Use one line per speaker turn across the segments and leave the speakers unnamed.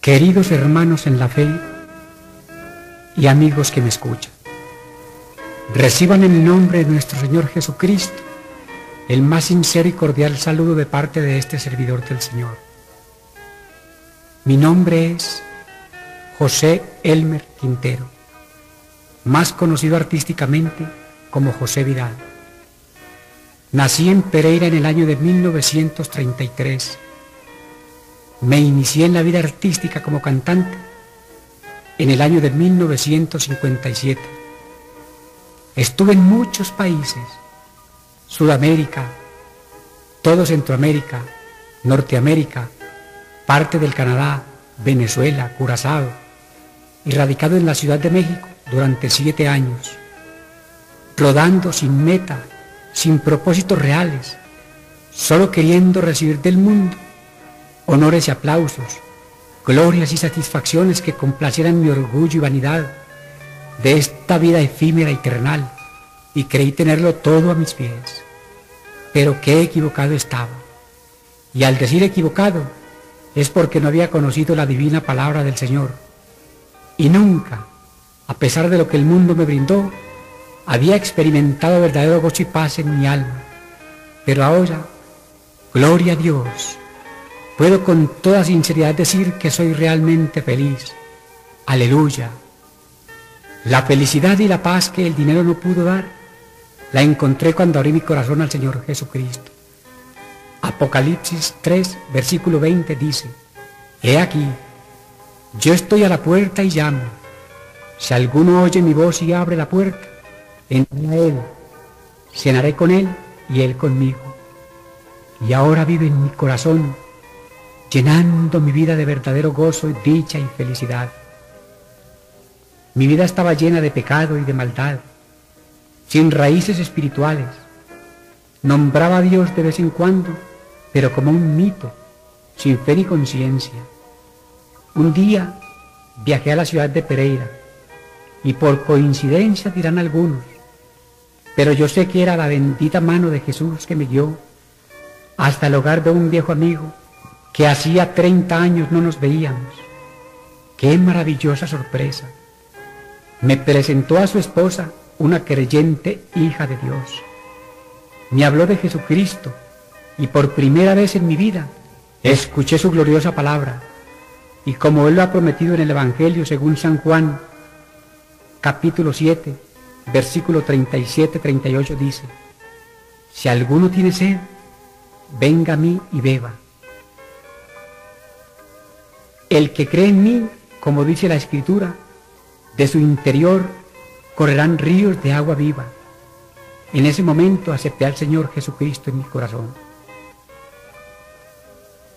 Queridos hermanos en la fe y amigos que me escuchan, reciban en el nombre de nuestro Señor Jesucristo el más sincero y cordial saludo de parte de este servidor del Señor. Mi nombre es José Elmer Quintero, más conocido artísticamente como José Vidal. Nací en Pereira en el año de 1933 me inicié en la vida artística como cantante en el año de 1957. Estuve en muchos países, Sudamérica, todo Centroamérica, Norteamérica, parte del Canadá, Venezuela, Curazao, y radicado en la Ciudad de México durante siete años, rodando sin meta, sin propósitos reales, solo queriendo recibir del mundo honores y aplausos, glorias y satisfacciones que complacieran mi orgullo y vanidad de esta vida efímera y terrenal, y creí tenerlo todo a mis pies. Pero qué equivocado estaba. Y al decir equivocado, es porque no había conocido la divina palabra del Señor. Y nunca, a pesar de lo que el mundo me brindó, había experimentado verdadero gozo y paz en mi alma. Pero ahora, gloria a Dios, Puedo con toda sinceridad decir que soy realmente feliz. Aleluya. La felicidad y la paz que el dinero no pudo dar, la encontré cuando abrí mi corazón al Señor Jesucristo. Apocalipsis 3, versículo 20 dice, He aquí, yo estoy a la puerta y llamo. Si alguno oye mi voz y abre la puerta, entraré a él, cenaré con él y él conmigo. Y ahora vive en mi corazón llenando mi vida de verdadero gozo, dicha y felicidad. Mi vida estaba llena de pecado y de maldad, sin raíces espirituales. Nombraba a Dios de vez en cuando, pero como un mito, sin fe ni conciencia. Un día viajé a la ciudad de Pereira y por coincidencia dirán algunos, pero yo sé que era la bendita mano de Jesús que me guió hasta el hogar de un viejo amigo que hacía 30 años no nos veíamos. ¡Qué maravillosa sorpresa! Me presentó a su esposa, una creyente hija de Dios. Me habló de Jesucristo y por primera vez en mi vida escuché su gloriosa palabra. Y como Él lo ha prometido en el Evangelio según San Juan, capítulo 7, versículo 37-38 dice, si alguno tiene sed, venga a mí y beba. El que cree en mí, como dice la Escritura, de su interior correrán ríos de agua viva. En ese momento acepté al Señor Jesucristo en mi corazón.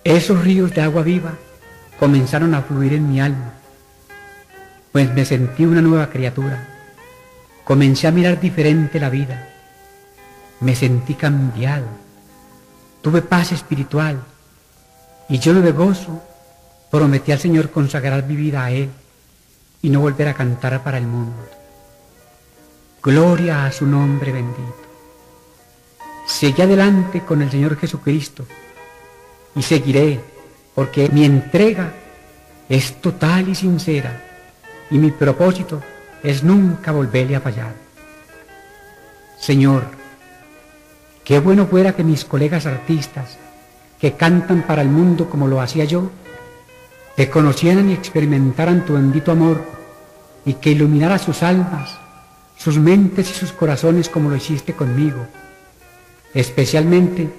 Esos ríos de agua viva comenzaron a fluir en mi alma, pues me sentí una nueva criatura. Comencé a mirar diferente la vida. Me sentí cambiado. Tuve paz espiritual y lleno de gozo Prometí al Señor consagrar mi vida a Él y no volver a cantar para el mundo. Gloria a su nombre bendito. Seguí adelante con el Señor Jesucristo y seguiré porque mi entrega es total y sincera y mi propósito es nunca volverle a fallar. Señor, qué bueno fuera que mis colegas artistas que cantan para el mundo como lo hacía yo, que conocieran y experimentaran tu bendito amor y que iluminara sus almas, sus mentes y sus corazones como lo hiciste conmigo, especialmente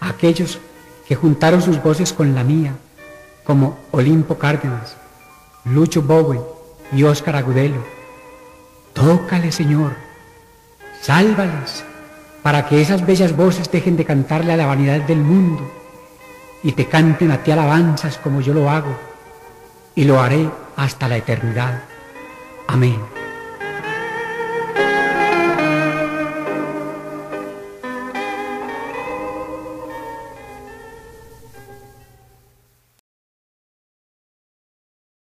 aquellos que juntaron sus voces con la mía, como Olimpo Cárdenas, Lucho Bowen y Óscar Agudelo. Tócale, Señor, sálvales, para que esas bellas voces dejen de cantarle a la vanidad del mundo y te canten a ti alabanzas como yo lo hago, y lo haré hasta la eternidad. Amén.